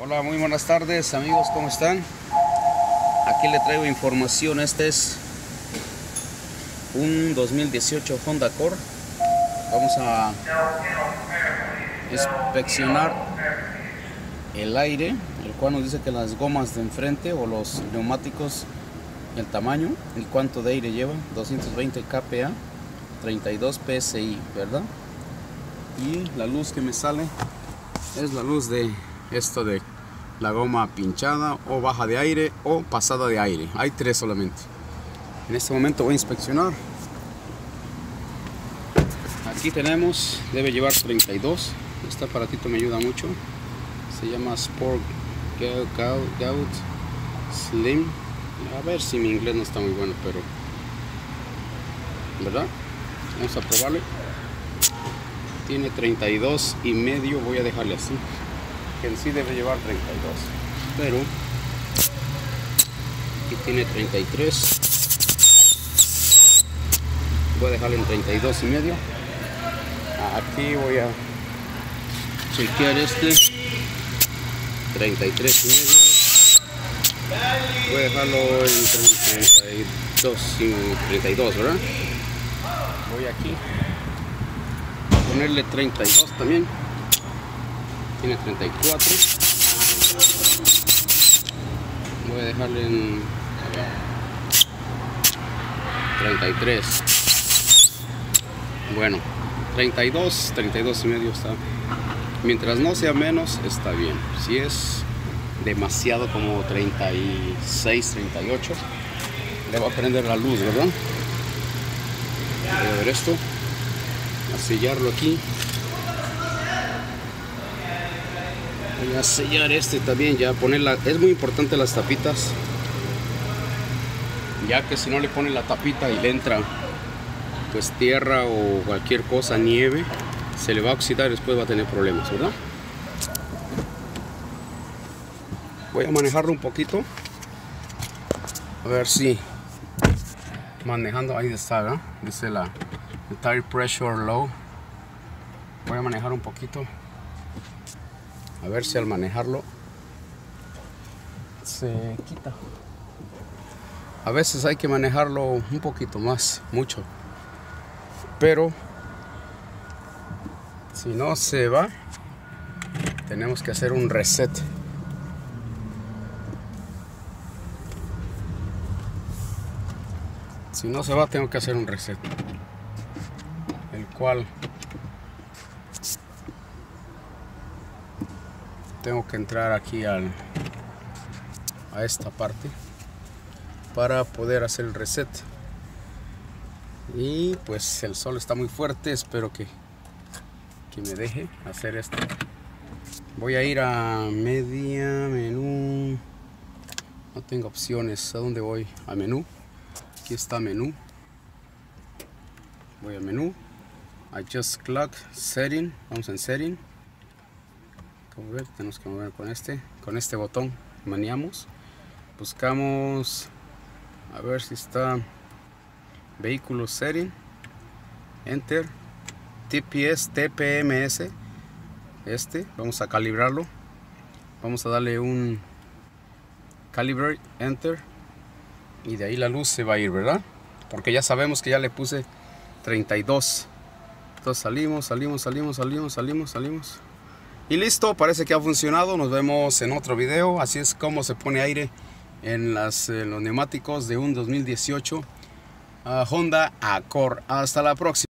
Hola, muy buenas tardes amigos, ¿cómo están? Aquí le traigo información, este es un 2018 Honda Accord. Vamos a inspeccionar el aire, el cual nos dice que las gomas de enfrente o los neumáticos, el tamaño, el cuánto de aire lleva, 220 kPa, 32 PSI, ¿verdad? Y la luz que me sale es la luz de esto de la goma pinchada o baja de aire o pasada de aire. Hay tres solamente. En este momento voy a inspeccionar. Aquí tenemos debe llevar 32 este aparatito me ayuda mucho. Se llama Sport Gout Slim. A ver si mi inglés no está muy bueno pero verdad vamos a probarle. Tiene 32 y medio voy a dejarle así que en sí debe llevar 32 pero aquí tiene 33 voy a dejarle en 32 y medio. Aquí voy a chequear este. 33 y medio. Voy a dejarlo en 32 y 32 verdad voy aquí. A ponerle 32 también tiene 34 voy a dejarle en 33 bueno 32 32 y medio está. Mientras no sea menos está bien. Si es demasiado como 36 38 le va a prender la luz verdad voy a ver esto. A sellarlo aquí voy a sellar este también ya ponerla es muy importante las tapitas. Ya que si no le pone la tapita y le entra pues tierra o cualquier cosa nieve se le va a oxidar y después va a tener problemas verdad voy a manejarlo un poquito. A ver si manejando ahí está ¿verdad? dice la tire pressure low. Voy a manejar un poquito a ver si al manejarlo. Se quita. A veces hay que manejarlo un poquito más mucho. Pero si no se va tenemos que hacer un reset. Si no se va tengo que hacer un reset. El cual tengo que entrar aquí al, a esta parte para poder hacer el reset. Y pues el sol está muy fuerte espero que, que me deje hacer esto. Voy a ir a media menú. No tengo opciones. A dónde voy a menú. Aquí está menú. Voy a menú. Adjust clock setting. Vamos en setting tenemos que mover con este con este botón maniamos buscamos a ver si está vehículo setting enter TPS TPMS este vamos a calibrarlo vamos a darle un calibrate enter y de ahí la luz se va a ir verdad porque ya sabemos que ya le puse 32 entonces salimos salimos salimos salimos salimos salimos y listo parece que ha funcionado. Nos vemos en otro video. Así es como se pone aire en, en los neumáticos de un 2018 uh, Honda Accord. Hasta la próxima